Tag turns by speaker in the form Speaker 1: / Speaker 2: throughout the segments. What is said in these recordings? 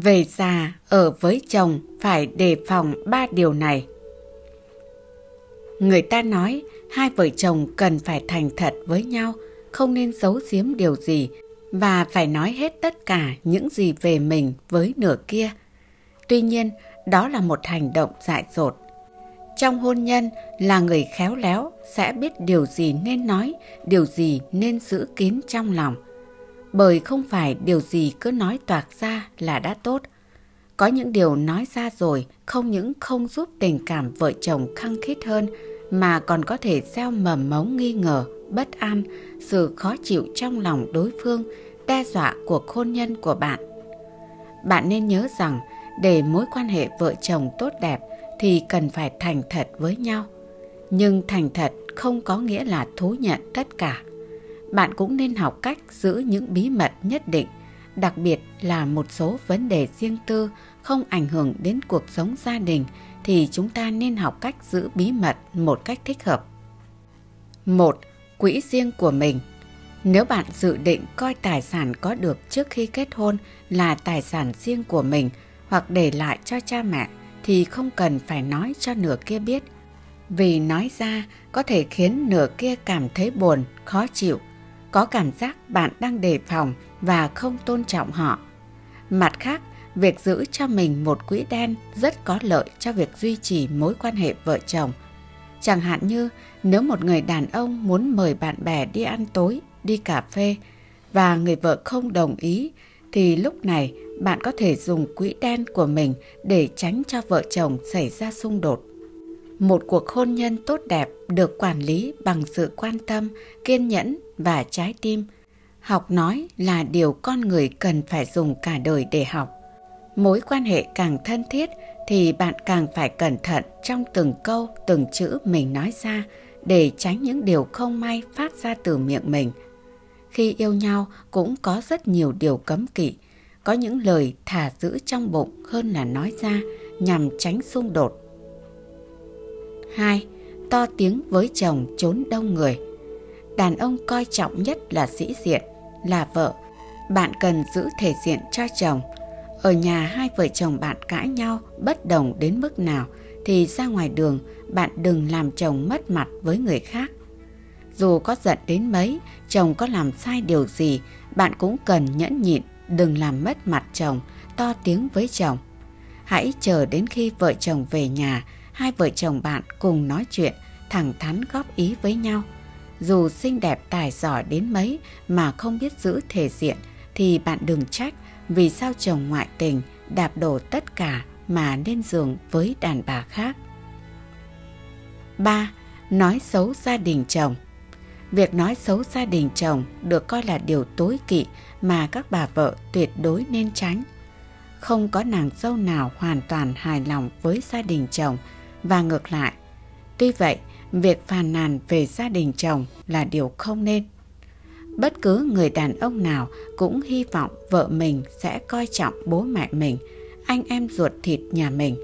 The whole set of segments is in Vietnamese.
Speaker 1: Về già, ở với chồng phải đề phòng ba điều này. Người ta nói hai vợ chồng cần phải thành thật với nhau, không nên giấu giếm điều gì và phải nói hết tất cả những gì về mình với nửa kia. Tuy nhiên, đó là một hành động dại dột. Trong hôn nhân là người khéo léo sẽ biết điều gì nên nói, điều gì nên giữ kín trong lòng. Bởi không phải điều gì cứ nói toạc ra là đã tốt. Có những điều nói ra rồi không những không giúp tình cảm vợ chồng khăng khít hơn mà còn có thể gieo mầm mống nghi ngờ, bất an, sự khó chịu trong lòng đối phương, đe dọa cuộc hôn nhân của bạn. Bạn nên nhớ rằng để mối quan hệ vợ chồng tốt đẹp thì cần phải thành thật với nhau. Nhưng thành thật không có nghĩa là thú nhận tất cả. Bạn cũng nên học cách giữ những bí mật nhất định, đặc biệt là một số vấn đề riêng tư không ảnh hưởng đến cuộc sống gia đình thì chúng ta nên học cách giữ bí mật một cách thích hợp. Một, Quỹ riêng của mình Nếu bạn dự định coi tài sản có được trước khi kết hôn là tài sản riêng của mình hoặc để lại cho cha mẹ thì không cần phải nói cho nửa kia biết. Vì nói ra có thể khiến nửa kia cảm thấy buồn, khó chịu, có cảm giác bạn đang đề phòng và không tôn trọng họ. Mặt khác, việc giữ cho mình một quỹ đen rất có lợi cho việc duy trì mối quan hệ vợ chồng. Chẳng hạn như nếu một người đàn ông muốn mời bạn bè đi ăn tối, đi cà phê và người vợ không đồng ý thì lúc này bạn có thể dùng quỹ đen của mình để tránh cho vợ chồng xảy ra xung đột. Một cuộc hôn nhân tốt đẹp được quản lý bằng sự quan tâm, kiên nhẫn và trái tim. Học nói là điều con người cần phải dùng cả đời để học. Mối quan hệ càng thân thiết thì bạn càng phải cẩn thận trong từng câu, từng chữ mình nói ra để tránh những điều không may phát ra từ miệng mình. Khi yêu nhau cũng có rất nhiều điều cấm kỵ, có những lời thả giữ trong bụng hơn là nói ra nhằm tránh xung đột. 2. To tiếng với chồng trốn đông người Đàn ông coi trọng nhất là sĩ diện, là vợ. Bạn cần giữ thể diện cho chồng. Ở nhà hai vợ chồng bạn cãi nhau bất đồng đến mức nào thì ra ngoài đường bạn đừng làm chồng mất mặt với người khác. Dù có giận đến mấy, chồng có làm sai điều gì, bạn cũng cần nhẫn nhịn đừng làm mất mặt chồng, to tiếng với chồng. Hãy chờ đến khi vợ chồng về nhà, hai vợ chồng bạn cùng nói chuyện, thẳng thắn góp ý với nhau. Dù xinh đẹp tài giỏi đến mấy mà không biết giữ thể diện thì bạn đừng trách vì sao chồng ngoại tình đạp đổ tất cả mà lên giường với đàn bà khác. 3. Nói xấu gia đình chồng Việc nói xấu gia đình chồng được coi là điều tối kỵ mà các bà vợ tuyệt đối nên tránh. Không có nàng dâu nào hoàn toàn hài lòng với gia đình chồng và ngược lại. Tuy vậy, việc phàn nàn về gia đình chồng là điều không nên. Bất cứ người đàn ông nào cũng hy vọng vợ mình sẽ coi trọng bố mẹ mình, anh em ruột thịt nhà mình.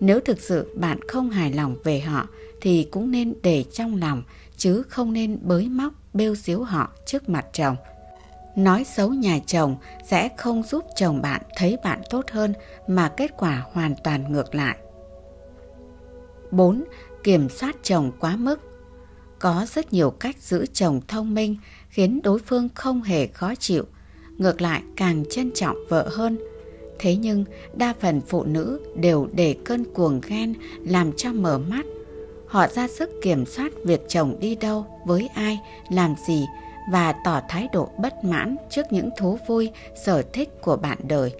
Speaker 1: Nếu thực sự bạn không hài lòng về họ thì cũng nên để trong lòng chứ không nên bới móc bêu xíu họ trước mặt chồng. Nói xấu nhà chồng sẽ không giúp chồng bạn thấy bạn tốt hơn mà kết quả hoàn toàn ngược lại. 4. Kiểm soát chồng quá mức Có rất nhiều cách giữ chồng thông minh khiến đối phương không hề khó chịu, ngược lại càng trân trọng vợ hơn. Thế nhưng đa phần phụ nữ đều để cơn cuồng ghen làm cho mở mắt. Họ ra sức kiểm soát việc chồng đi đâu, với ai, làm gì và tỏ thái độ bất mãn trước những thú vui, sở thích của bạn đời.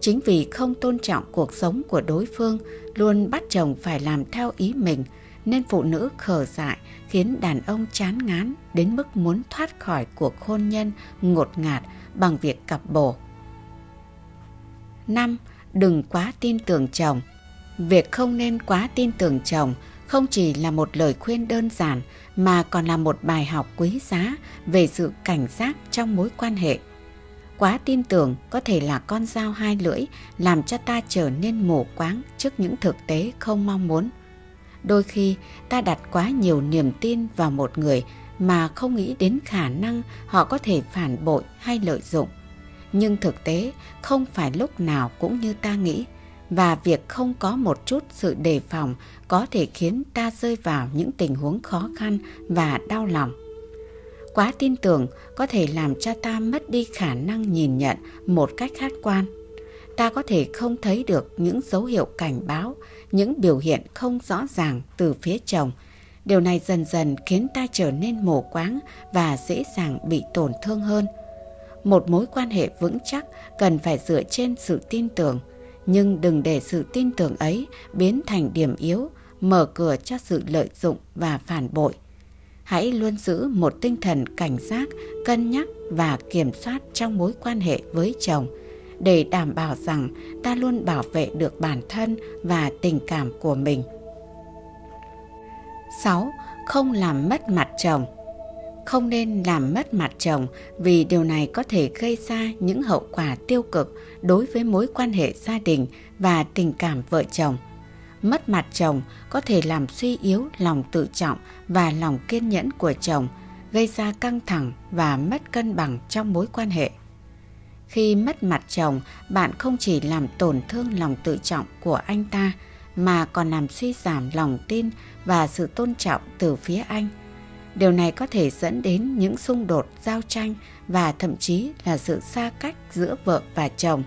Speaker 1: Chính vì không tôn trọng cuộc sống của đối phương, luôn bắt chồng phải làm theo ý mình, nên phụ nữ khờ dại khiến đàn ông chán ngán đến mức muốn thoát khỏi cuộc hôn nhân ngột ngạt bằng việc cặp bồ. 5. Đừng quá tin tưởng chồng Việc không nên quá tin tưởng chồng không chỉ là một lời khuyên đơn giản mà còn là một bài học quý giá về sự cảnh giác trong mối quan hệ. Quá tin tưởng có thể là con dao hai lưỡi làm cho ta trở nên mù quáng trước những thực tế không mong muốn. Đôi khi, ta đặt quá nhiều niềm tin vào một người mà không nghĩ đến khả năng họ có thể phản bội hay lợi dụng. nhưng thực tế không phải lúc nào cũng như ta nghĩ, và việc không có một chút sự đề phòng có thể khiến ta rơi vào những tình huống khó khăn và đau lòng. Quá tin tưởng có thể làm cho ta mất đi khả năng nhìn nhận một cách khách quan. Ta có thể không thấy được những dấu hiệu cảnh báo, những biểu hiện không rõ ràng từ phía chồng. Điều này dần dần khiến ta trở nên mù quáng và dễ dàng bị tổn thương hơn. Một mối quan hệ vững chắc cần phải dựa trên sự tin tưởng, nhưng đừng để sự tin tưởng ấy biến thành điểm yếu, mở cửa cho sự lợi dụng và phản bội. Hãy luôn giữ một tinh thần cảnh giác, cân nhắc và kiểm soát trong mối quan hệ với chồng để đảm bảo rằng ta luôn bảo vệ được bản thân và tình cảm của mình. 6. Không làm mất mặt chồng không nên làm mất mặt chồng vì điều này có thể gây ra những hậu quả tiêu cực đối với mối quan hệ gia đình và tình cảm vợ chồng. Mất mặt chồng có thể làm suy yếu lòng tự trọng và lòng kiên nhẫn của chồng, gây ra căng thẳng và mất cân bằng trong mối quan hệ. Khi mất mặt chồng, bạn không chỉ làm tổn thương lòng tự trọng của anh ta mà còn làm suy giảm lòng tin và sự tôn trọng từ phía anh. Điều này có thể dẫn đến những xung đột, giao tranh và thậm chí là sự xa cách giữa vợ và chồng.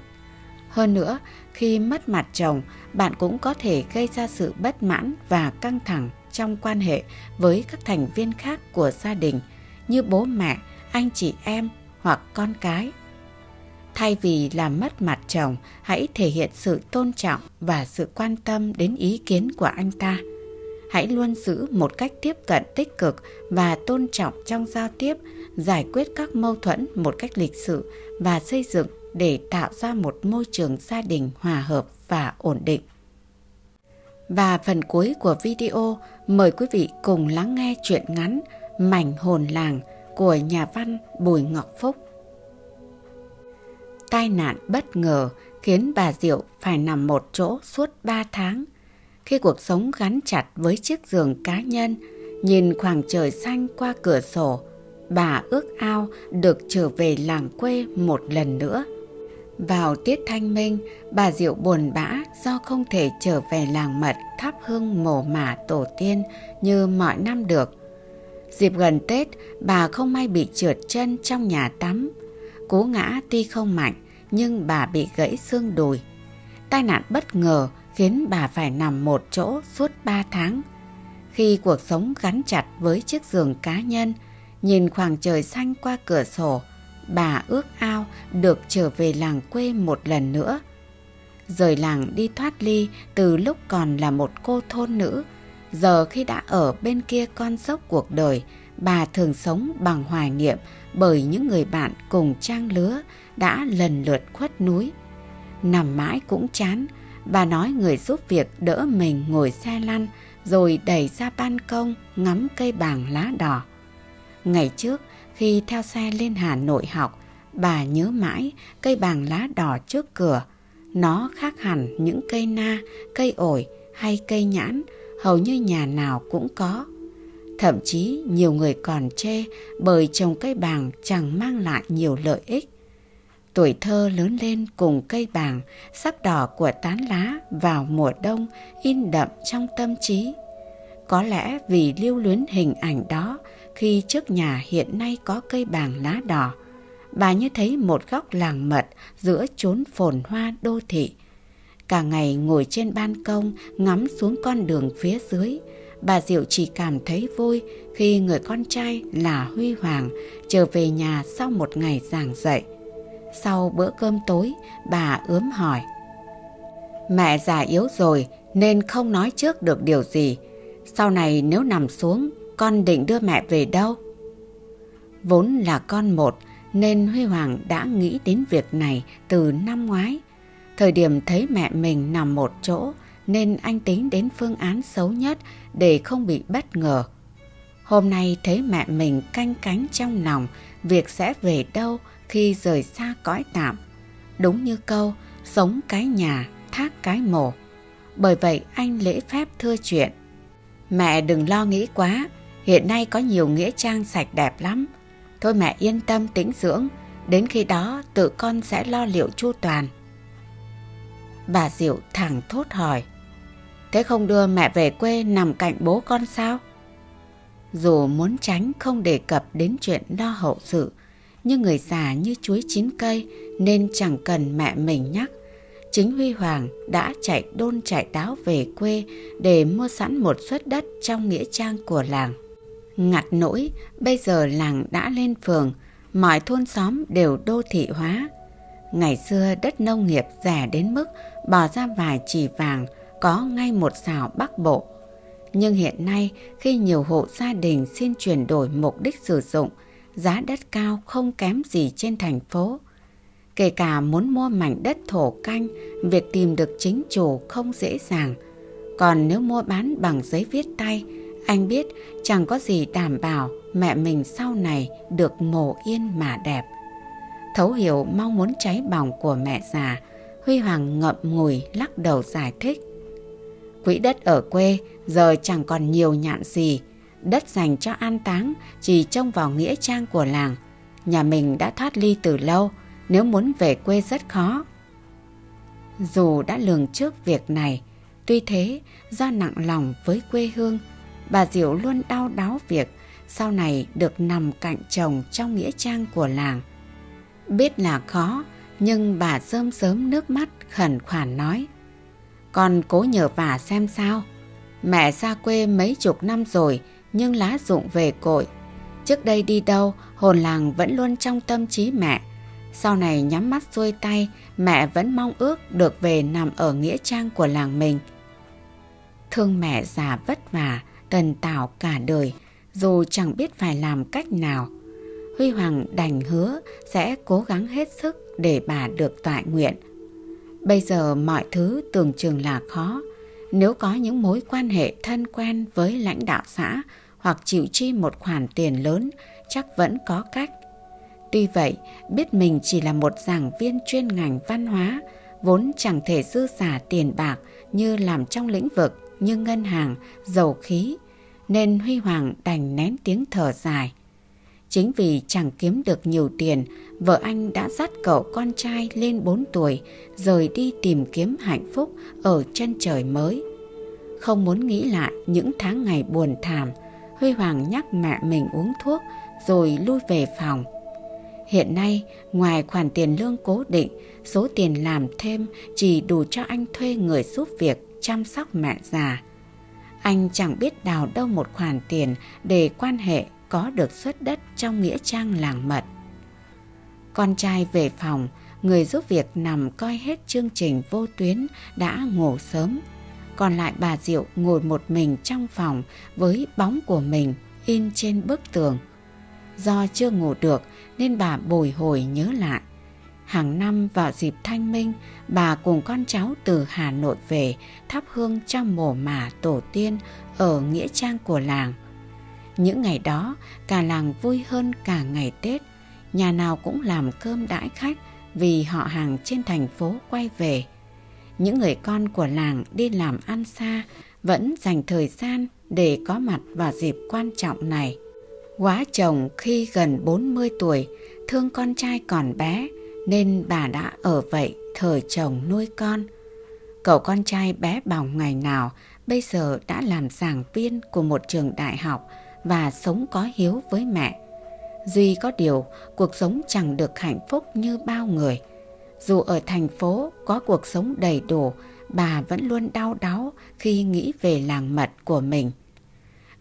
Speaker 1: Hơn nữa, khi mất mặt chồng, bạn cũng có thể gây ra sự bất mãn và căng thẳng trong quan hệ với các thành viên khác của gia đình như bố mẹ, anh chị em hoặc con cái. Thay vì làm mất mặt chồng, hãy thể hiện sự tôn trọng và sự quan tâm đến ý kiến của anh ta hãy luôn giữ một cách tiếp cận tích cực và tôn trọng trong giao tiếp, giải quyết các mâu thuẫn một cách lịch sự và xây dựng để tạo ra một môi trường gia đình hòa hợp và ổn định. Và phần cuối của video, mời quý vị cùng lắng nghe chuyện ngắn Mảnh hồn làng của nhà văn Bùi Ngọc Phúc. Tai nạn bất ngờ khiến bà Diệu phải nằm một chỗ suốt 3 tháng khi cuộc sống gắn chặt với chiếc giường cá nhân, nhìn khoảng trời xanh qua cửa sổ, bà ước ao được trở về làng quê một lần nữa. Vào tiết thanh minh, bà Diệu buồn bã do không thể trở về làng mật thắp hương mồ mả tổ tiên như mọi năm được. Dịp gần Tết, bà không may bị trượt chân trong nhà tắm. Cú ngã tuy không mạnh, nhưng bà bị gãy xương đùi. Tai nạn bất ngờ khiến bà phải nằm một chỗ suốt 3 tháng. Khi cuộc sống gắn chặt với chiếc giường cá nhân, nhìn khoảng trời xanh qua cửa sổ, bà ước ao được trở về làng quê một lần nữa. Rời làng đi thoát ly từ lúc còn là một cô thôn nữ, giờ khi đã ở bên kia con dốc cuộc đời, bà thường sống bằng hoài niệm bởi những người bạn cùng trang lứa đã lần lượt khuất núi. Nằm mãi cũng chán, Bà nói người giúp việc đỡ mình ngồi xe lăn rồi đẩy ra ban công ngắm cây bàng lá đỏ. Ngày trước khi theo xe lên Hà Nội học, bà nhớ mãi cây bàng lá đỏ trước cửa. Nó khác hẳn những cây na, cây ổi hay cây nhãn hầu như nhà nào cũng có. Thậm chí nhiều người còn chê bởi trồng cây bàng chẳng mang lại nhiều lợi ích. Tuổi thơ lớn lên cùng cây bàng, sắc đỏ của tán lá vào mùa đông in đậm trong tâm trí. Có lẽ vì lưu luyến hình ảnh đó khi trước nhà hiện nay có cây bàng lá đỏ, bà như thấy một góc làng mật giữa chốn phồn hoa đô thị. Cả ngày ngồi trên ban công ngắm xuống con đường phía dưới, bà Diệu chỉ cảm thấy vui khi người con trai là Huy Hoàng trở về nhà sau một ngày giảng dạy. Sau bữa cơm tối, bà ướm hỏi. Mẹ già yếu rồi nên không nói trước được điều gì. Sau này nếu nằm xuống, con định đưa mẹ về đâu? Vốn là con một nên Huy Hoàng đã nghĩ đến việc này từ năm ngoái. Thời điểm thấy mẹ mình nằm một chỗ nên anh tính đến phương án xấu nhất để không bị bất ngờ. Hôm nay thấy mẹ mình canh cánh trong lòng việc sẽ về đâu khi rời xa cõi tạm. Đúng như câu, sống cái nhà, thác cái mồ. Bởi vậy anh lễ phép thưa chuyện. Mẹ đừng lo nghĩ quá, hiện nay có nhiều nghĩa trang sạch đẹp lắm. Thôi mẹ yên tâm tĩnh dưỡng, Đến khi đó tự con sẽ lo liệu chu toàn. Bà Diệu thẳng thốt hỏi. Thế không đưa mẹ về quê nằm cạnh bố con sao? Dù muốn tránh không đề cập đến chuyện lo hậu sự, nhưng người già như chuối chín cây nên chẳng cần mẹ mình nhắc. Chính Huy Hoàng đã chạy đôn chạy đáo về quê để mua sẵn một suất đất trong nghĩa trang của làng. Ngặt nỗi, bây giờ làng đã lên phường, mọi thôn xóm đều đô thị hóa. Ngày xưa đất nông nghiệp rẻ đến mức bỏ ra vài chỉ vàng có ngay một xào bắc bộ. Nhưng hiện nay khi nhiều hộ gia đình xin chuyển đổi mục đích sử dụng, giá đất cao không kém gì trên thành phố. Kể cả muốn mua mảnh đất thổ canh, việc tìm được chính chủ không dễ dàng. Còn nếu mua bán bằng giấy viết tay, anh biết chẳng có gì đảm bảo mẹ mình sau này được mồ yên mà đẹp. Thấu hiểu mong muốn cháy bỏng của mẹ già, Huy Hoàng ngậm ngùi lắc đầu giải thích. Quỹ đất ở quê giờ chẳng còn nhiều nhạn gì. Đất dành cho an táng chỉ trông vào nghĩa trang của làng. Nhà mình đã thoát ly từ lâu, nếu muốn về quê rất khó. Dù đã lường trước việc này, tuy thế do nặng lòng với quê hương, bà Diệu luôn đau đáu việc sau này được nằm cạnh chồng trong nghĩa trang của làng. Biết là khó, nhưng bà rơm sớm nước mắt khẩn khoản nói. Con cố nhờ bà xem sao. Mẹ xa quê mấy chục năm rồi, nhưng lá dụng về cội. Trước đây đi đâu, hồn làng vẫn luôn trong tâm trí mẹ. Sau này nhắm mắt xuôi tay, mẹ vẫn mong ước được về nằm ở nghĩa trang của làng mình. Thương mẹ già vất vả, tần tảo cả đời, dù chẳng biết phải làm cách nào. Huy Hoàng đành hứa sẽ cố gắng hết sức để bà được tọa nguyện. Bây giờ mọi thứ tưởng chừng là khó. Nếu có những mối quan hệ thân quen với lãnh đạo xã hoặc chịu chi một khoản tiền lớn, chắc vẫn có cách. Tuy vậy, biết mình chỉ là một giảng viên chuyên ngành văn hóa, vốn chẳng thể dư giả tiền bạc như làm trong lĩnh vực như ngân hàng, dầu khí, nên Huy Hoàng đành nén tiếng thở dài. Chính vì chẳng kiếm được nhiều tiền, vợ anh đã dắt cậu con trai lên 4 tuổi rời đi tìm kiếm hạnh phúc ở chân trời mới. Không muốn nghĩ lại những tháng ngày buồn thảm, Huy Hoàng nhắc mẹ mình uống thuốc rồi lui về phòng. Hiện nay, ngoài khoản tiền lương cố định, số tiền làm thêm chỉ đủ cho anh thuê người giúp việc chăm sóc mẹ già. Anh chẳng biết đào đâu một khoản tiền để quan hệ có được xuất đất trong nghĩa trang làng mật. Con trai về phòng, người giúp việc nằm coi hết chương trình vô tuyến đã ngủ sớm. Còn lại bà Diệu ngồi một mình trong phòng với bóng của mình in trên bức tường. Do chưa ngủ được nên bà bồi hồi nhớ lại. Hàng năm vào dịp thanh minh, bà cùng con cháu từ Hà Nội về thắp hương cho mồ mả tổ tiên ở nghĩa trang của làng. Những ngày đó, cả làng vui hơn cả ngày Tết. Nhà nào cũng làm cơm đãi khách vì họ hàng trên thành phố quay về. Những người con của làng đi làm ăn xa vẫn dành thời gian để có mặt vào dịp quan trọng này. Quá chồng khi gần 40 tuổi, thương con trai còn bé nên bà đã ở vậy thời chồng nuôi con. Cậu con trai bé bỏng ngày nào bây giờ đã làm giảng viên của một trường đại học và sống có hiếu với mẹ. Duy có điều, cuộc sống chẳng được hạnh phúc như bao người. Dù ở thành phố có cuộc sống đầy đủ, bà vẫn luôn đau đáu khi nghĩ về làng mật của mình.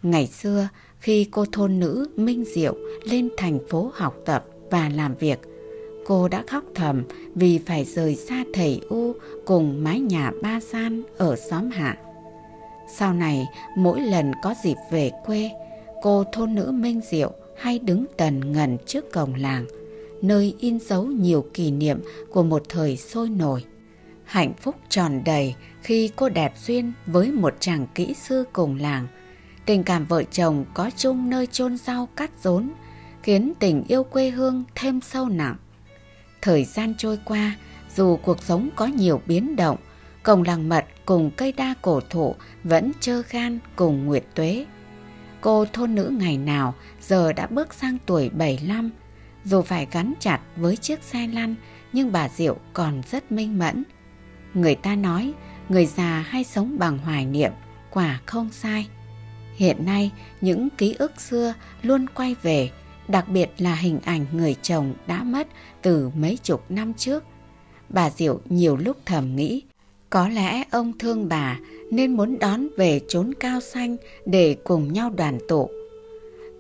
Speaker 1: Ngày xưa, khi cô thôn nữ Minh Diệu lên thành phố học tập và làm việc, cô đã khóc thầm vì phải rời xa thầy U cùng mái nhà ba gian ở xóm hạ. Sau này, mỗi lần có dịp về quê, cô thôn nữ Minh Diệu hay đứng tần ngần trước cổng làng, nơi in dấu nhiều kỷ niệm của một thời sôi nổi. Hạnh phúc tròn đầy khi cô đẹp duyên với một chàng kỹ sư cùng làng. Tình cảm vợ chồng có chung nơi chôn rau cắt rốn, khiến tình yêu quê hương thêm sâu nặng. Thời gian trôi qua, dù cuộc sống có nhiều biến động, cổng làng mật cùng cây đa cổ thụ vẫn chơ gan cùng nguyệt tuế. Cô thôn nữ ngày nào giờ đã bước sang tuổi 75, Dù phải gắn chặt với chiếc xe lăn nhưng bà Diệu còn rất minh mẫn. Người ta nói người già hay sống bằng hoài niệm, quả không sai. Hiện nay những ký ức xưa luôn quay về, đặc biệt là hình ảnh người chồng đã mất từ mấy chục năm trước. Bà Diệu nhiều lúc thầm nghĩ, có lẽ ông thương bà nên muốn đón về chốn cao xanh để cùng nhau đoàn tụ.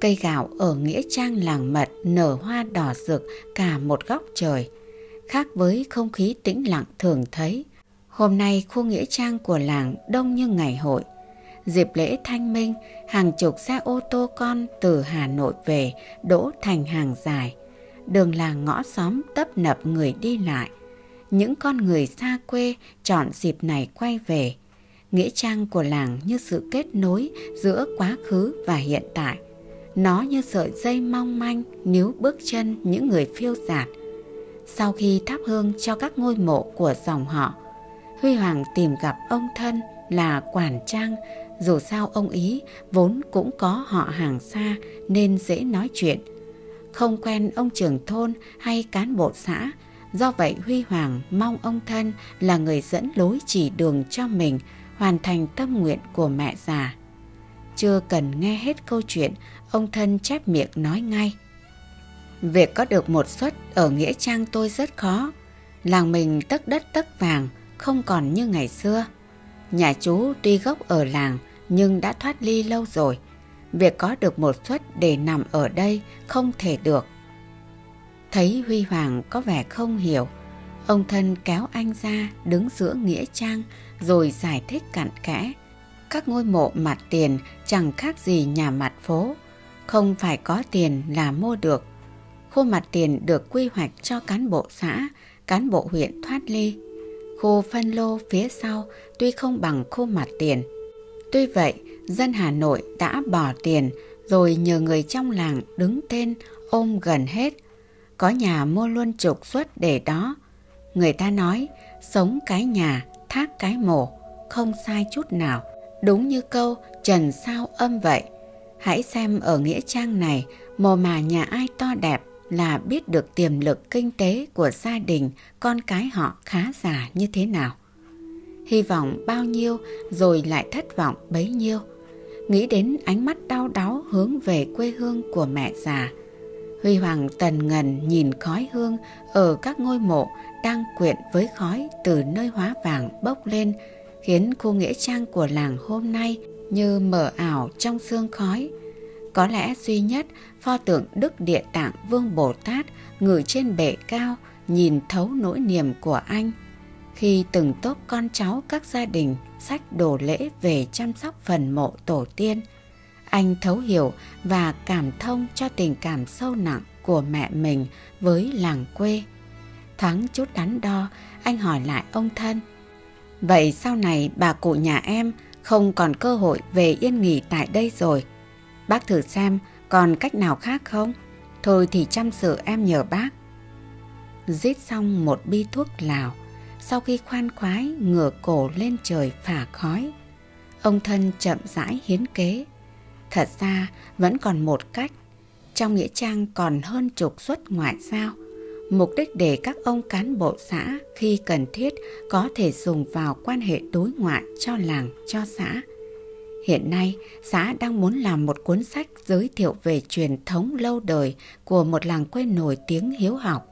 Speaker 1: Cây gạo ở Nghĩa Trang làng mật nở hoa đỏ rực cả một góc trời, khác với không khí tĩnh lặng thường thấy. Hôm nay khu Nghĩa Trang của làng đông như ngày hội. Dịp lễ thanh minh, hàng chục xe ô tô con từ Hà Nội về đỗ thành hàng dài. Đường làng ngõ xóm tấp nập người đi lại. Những con người xa quê chọn dịp này quay về. Nghĩa trang của làng như sự kết nối giữa quá khứ và hiện tại. Nó như sợi dây mong manh níu bước chân những người phiêu giạt. Sau khi thắp hương cho các ngôi mộ của dòng họ, Huy Hoàng tìm gặp ông thân là Quản Trang dù sao ông ý vốn cũng có họ hàng xa nên dễ nói chuyện. Không quen ông trưởng thôn hay cán bộ xã, do vậy Huy Hoàng mong ông thân là người dẫn lối chỉ đường cho mình hoàn thành tâm nguyện của mẹ già. Chưa cần nghe hết câu chuyện, ông thân chép miệng nói ngay. Việc có được một suất ở Nghĩa Trang tôi rất khó. Làng mình tất đất tất vàng, không còn như ngày xưa. Nhà chú tuy gốc ở làng, nhưng đã thoát ly lâu rồi. Việc có được một suất để nằm ở đây không thể được. Thấy Huy Hoàng có vẻ không hiểu, ông thân kéo anh ra đứng giữa nghĩa trang rồi giải thích cặn kẽ. Các ngôi mộ mặt tiền chẳng khác gì nhà mặt phố, không phải có tiền là mua được. Khu mặt tiền được quy hoạch cho cán bộ xã, cán bộ huyện thoát ly. Khu phân lô phía sau tuy không bằng khu mặt tiền, Tuy vậy, dân Hà Nội đã bỏ tiền rồi nhờ người trong làng đứng tên ôm gần hết. Có nhà mua luôn trục xuất để đó. Người ta nói, sống cái nhà, thác cái mổ, không sai chút nào. Đúng như câu trần sao âm vậy. Hãy xem ở Nghĩa Trang này, mồ mà nhà ai to đẹp là biết được tiềm lực kinh tế của gia đình, con cái họ khá giả như thế nào hy vọng bao nhiêu rồi lại thất vọng bấy nhiêu. Nghĩ đến ánh mắt đau đáu hướng về quê hương của mẹ già. Huy Hoàng tần ngần nhìn khói hương ở các ngôi mộ đang quyện với khói từ nơi hóa vàng bốc lên, khiến khu nghĩa trang của làng hôm nay như mở ảo trong sương khói. Có lẽ duy nhất pho tượng Đức Địa Tạng Vương Bồ Tát ngự trên bệ cao nhìn thấu nỗi niềm của anh khi từng tốp con cháu các gia đình sách đồ lễ về chăm sóc phần mộ tổ tiên. Anh thấu hiểu và cảm thông cho tình cảm sâu nặng của mẹ mình với làng quê. thoáng chút đắn đo, anh hỏi lại ông thân. Vậy sau này bà cụ nhà em không còn cơ hội về yên nghỉ tại đây rồi. Bác thử xem còn cách nào khác không? Thôi thì chăm sự em nhờ bác. rít xong một bi thuốc lào, sau khi khoan khoái ngửa cổ lên trời phả khói. Ông thân chậm rãi hiến kế. Thật ra vẫn còn một cách. Trong Nghĩa Trang còn hơn chục suất ngoại giao. Mục đích để các ông cán bộ xã khi cần thiết có thể dùng vào quan hệ đối ngoại cho làng, cho xã. Hiện nay, xã đang muốn làm một cuốn sách giới thiệu về truyền thống lâu đời của một làng quê nổi tiếng hiếu học.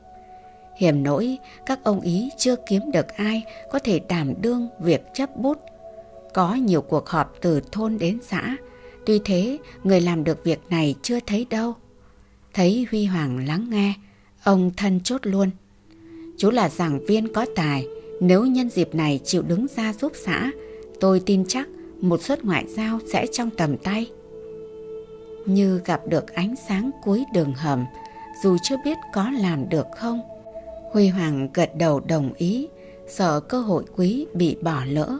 Speaker 1: Hiểm nỗi, các ông ý chưa kiếm được ai có thể đảm đương việc chấp bút. Có nhiều cuộc họp từ thôn đến xã, tuy thế người làm được việc này chưa thấy đâu. Thấy Huy Hoàng lắng nghe, ông thân chốt luôn. Chú là giảng viên có tài, nếu nhân dịp này chịu đứng ra giúp xã, tôi tin chắc một suất ngoại giao sẽ trong tầm tay. Như gặp được ánh sáng cuối đường hầm, dù chưa biết có làm được không, Huy Hoàng gật đầu đồng ý, sợ cơ hội quý bị bỏ lỡ.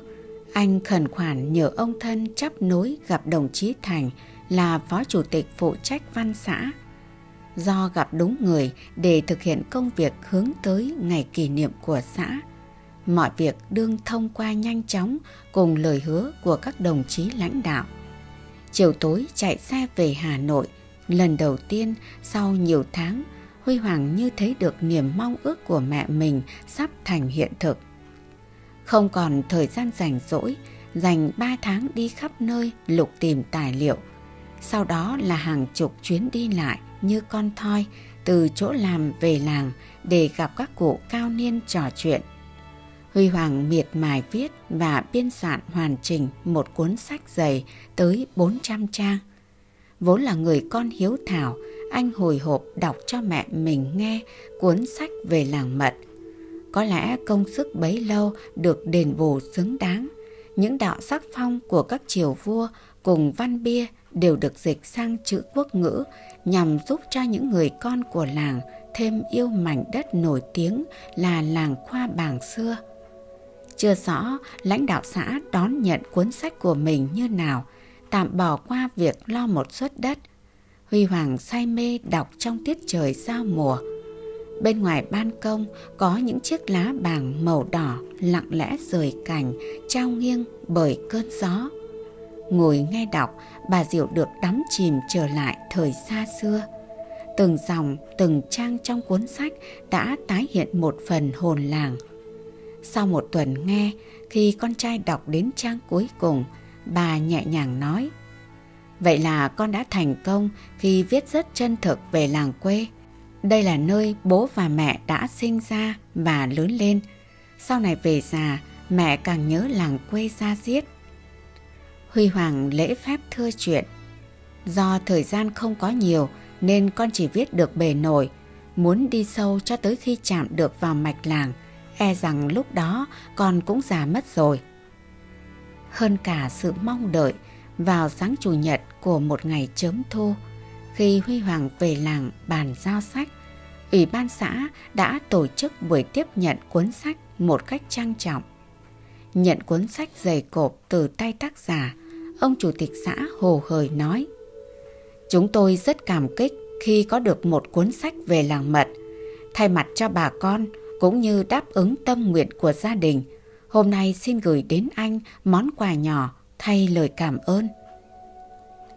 Speaker 1: Anh khẩn khoản nhờ ông thân chấp nối gặp đồng chí Thành là phó chủ tịch phụ trách văn xã. Do gặp đúng người để thực hiện công việc hướng tới ngày kỷ niệm của xã, mọi việc đương thông qua nhanh chóng cùng lời hứa của các đồng chí lãnh đạo. Chiều tối chạy xe về Hà Nội, lần đầu tiên sau nhiều tháng Huy Hoàng như thấy được niềm mong ước của mẹ mình sắp thành hiện thực. Không còn thời gian rảnh rỗi, dành 3 tháng đi khắp nơi lục tìm tài liệu. Sau đó là hàng chục chuyến đi lại như con thoi từ chỗ làm về làng để gặp các cụ cao niên trò chuyện. Huy Hoàng miệt mài viết và biên soạn hoàn chỉnh một cuốn sách dày tới 400 trang. Vốn là người con hiếu thảo, anh hồi hộp đọc cho mẹ mình nghe cuốn sách về làng mật. Có lẽ công sức bấy lâu được đền bù xứng đáng. Những đạo sắc phong của các triều vua cùng văn bia đều được dịch sang chữ quốc ngữ nhằm giúp cho những người con của làng thêm yêu mảnh đất nổi tiếng là làng khoa bảng xưa. Chưa rõ lãnh đạo xã đón nhận cuốn sách của mình như nào, tạm bỏ qua việc lo một suất đất. Huy Hoàng say mê đọc trong tiết trời giao mùa. Bên ngoài ban công có những chiếc lá bàng màu đỏ lặng lẽ rời cành, trao nghiêng bởi cơn gió. Ngồi nghe đọc, bà Diệu được đắm chìm trở lại thời xa xưa. Từng dòng, từng trang trong cuốn sách đã tái hiện một phần hồn làng. Sau một tuần nghe, khi con trai đọc đến trang cuối cùng, bà nhẹ nhàng nói Vậy là con đã thành công khi viết rất chân thực về làng quê. Đây là nơi bố và mẹ đã sinh ra và lớn lên. Sau này về già, mẹ càng nhớ làng quê ra xiết Huy Hoàng lễ phép thưa chuyện. Do thời gian không có nhiều nên con chỉ viết được bề nổi. Muốn đi sâu cho tới khi chạm được vào mạch làng, e rằng lúc đó con cũng già mất rồi. Hơn cả sự mong đợi, vào sáng chủ nhật của một ngày chớm thu, khi Huy Hoàng về làng bàn giao sách, Ủy ban xã đã tổ chức buổi tiếp nhận cuốn sách một cách trang trọng. Nhận cuốn sách dày cộp từ tay tác giả, ông chủ tịch xã hồ hời nói Chúng tôi rất cảm kích khi có được một cuốn sách về làng mật. Thay mặt cho bà con cũng như đáp ứng tâm nguyện của gia đình, hôm nay xin gửi đến anh món quà nhỏ thay lời cảm ơn.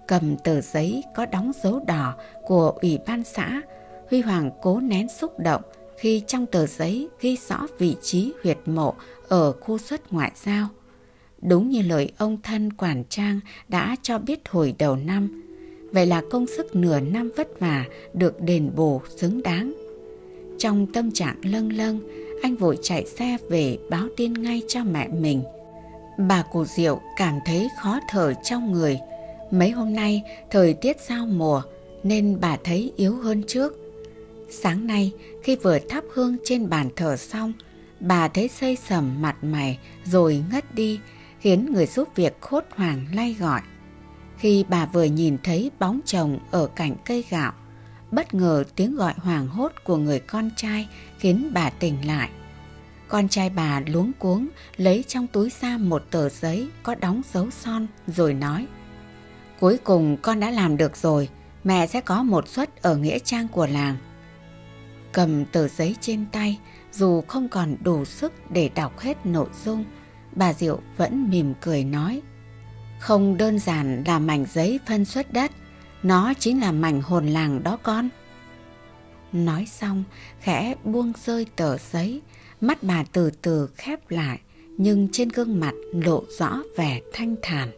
Speaker 1: Cầm tờ giấy có đóng dấu đỏ của Ủy ban xã, Huy Hoàng cố nén xúc động khi trong tờ giấy ghi rõ vị trí huyệt mộ ở khu xuất ngoại giao. Đúng như lời ông thân quản trang đã cho biết hồi đầu năm, vậy là công sức nửa năm vất vả được đền bù xứng đáng. Trong tâm trạng lâng lâng, anh vội chạy xe về báo tin ngay cho mẹ mình. Bà cụ Diệu cảm thấy khó thở trong người. Mấy hôm nay thời tiết giao mùa nên bà thấy yếu hơn trước. Sáng nay khi vừa thắp hương trên bàn thờ xong, bà thấy xây sầm mặt mày rồi ngất đi khiến người giúp việc khốt hoảng lay gọi. Khi bà vừa nhìn thấy bóng chồng ở cạnh cây gạo, bất ngờ tiếng gọi hoàng hốt của người con trai khiến bà tỉnh lại. Con trai bà luống cuống lấy trong túi ra một tờ giấy có đóng dấu son rồi nói Cuối cùng con đã làm được rồi, mẹ sẽ có một suất ở nghĩa trang của làng. Cầm tờ giấy trên tay, dù không còn đủ sức để đọc hết nội dung, bà Diệu vẫn mỉm cười nói Không đơn giản là mảnh giấy phân suất đất, nó chính là mảnh hồn làng đó con. Nói xong, khẽ buông rơi tờ giấy, mắt bà từ từ khép lại, nhưng trên gương mặt lộ rõ vẻ thanh thản.